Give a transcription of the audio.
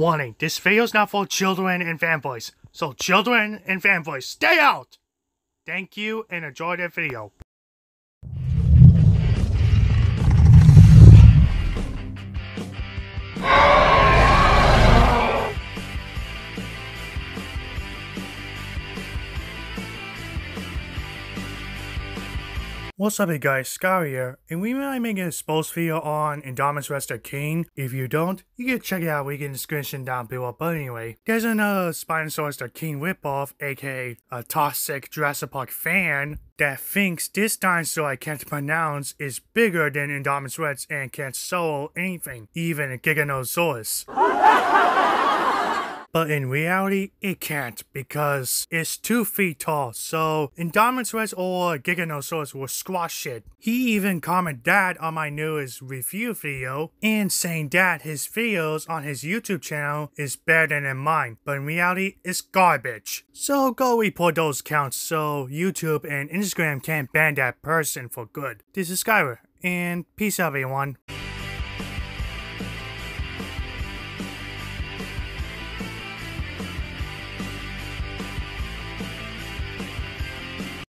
Warning, this video is not for children and fanboys. So children and fanboys, stay out! Thank you and enjoy the video. What's up you guys, Scar here, and we might make a post video on Indominus Rex the King. If you don't, you can check it out we can description down below, but anyway, there's another Spinosaurus the King ripoff, aka a toxic Jurassic Park fan, that thinks this dinosaur I can't pronounce is bigger than Indominus Rex and can't solo anything, even a Giganosaurus. But in reality, it can't because it's two feet tall. So Indominus or Giganosaurus will squash it. He even commented that on my newest review video and saying that his videos on his YouTube channel is better than mine. But in reality, it's garbage. So go report those counts so YouTube and Instagram can't ban that person for good. This is Skyyler and peace everyone.